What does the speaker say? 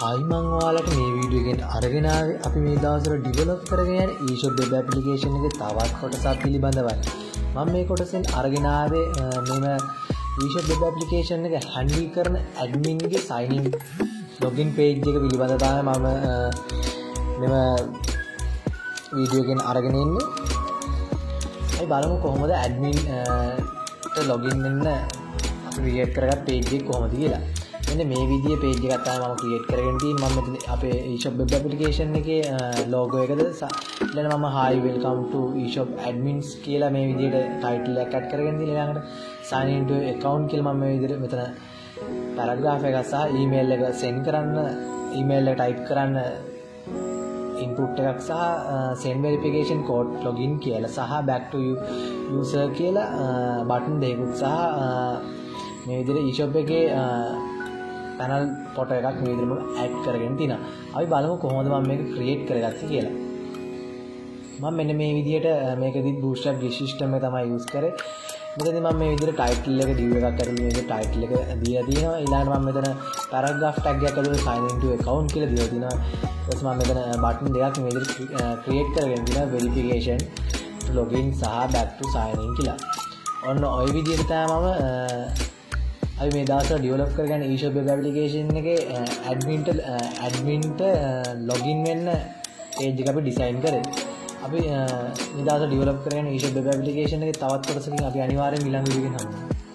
අයිමංවාලට මේ වීඩියගෙන් අරගෙනාව අපි මේ දවසර ඩිවලොප් කරගෙන ඊශෝ බෙබ ඇපලිකේෂන් එක තවත් කොටසක් පිළිබඳවයි. මං මේ කොටසෙන් අරගෙනාවේ මෙම ඊශෝ බෙබ ඇපලිකේෂන් එක හැන්ඩී කරන ඇඩමින්ගේ සයිනින් ලොගින් පේජ් එක පිළිබඳතාව මම මෙම වීඩියෝගෙන් අරගෙනන්නේ ඇයි බලමු කොහොමද ඇඩමින් ලොගින් වෙන්න ක්‍රියට් කරගත් පේජ්ජෙක් කොහොමද කියලා. එන්න මේ විදිිය පේජ් ගත්තා ම ක්‍රියට් කරගෙනදී ම අපේ ඊශප් බ්ලිකේෂන් එක ලෝගෝ එකද ලන මම හයිවල්කම්ට ඊශප් ඇඩමින්ස් කියලා මේ විදිට ටයිටල් ඇකට් කරගෙනදී ළඟට සයින්ට එකකවන්් කියල් මම විදිර මෙතන පැරග්‍රාෆ එක සහ ඊමේල් එක සෙන් කරන්න ඊමේල් ටයිප් කරන්න ඉන්පුට් එකක් සහ සෙන් වෙරිෆිකේෂන් කෝඩ් ලොගින් කියල සහ බැක්ට යස කියලා බටන් දෙකුත් සහ මේ විදිර ඊශප් එකේ පැනල් පොට එකක් මේදිරම ඇඩ් කරගෙන තින අපි බලමු කොහොඳ ම මේක ක්‍රියේට් කරගත්ත කියලා. ම මෙන්න මේ විදියට මේකදි බෂ්ට විශිෂ්ටම තමයි යස් කර. මෙද ම මේ විදිර ටයිටල් එක ඩිය එකක් කර මේ ටයිටල් එක දී තින ඉලාන ම මෙතන පැරග්‍රා් ටක්ය කල සයින්ට කවන්් කියල දියතින ම මෙතන බටන් දෙයක් මෙදිර ක්‍රියේට් කරගෙන තින වෙරිෆිකේෂන් ලොගින් සහ බැක්ටු සයිනින් කියලා. ඔන්න ඔය විදිරතා මම අපි මේ දස ඩියවලප් කරගන්න ඊශ බැපලිකේෂන් එක ඇඩමින්ට ඇඩමින්ට ලොගින් වෙන්න ඒජි අපි ඩිසයින් කර. අපි නිදස ඩියවලප් කරන ඊශ බැපලිකේෂන එක තවත් කොටසකින් අපි අනිවාරය මිලංගිගෙන හම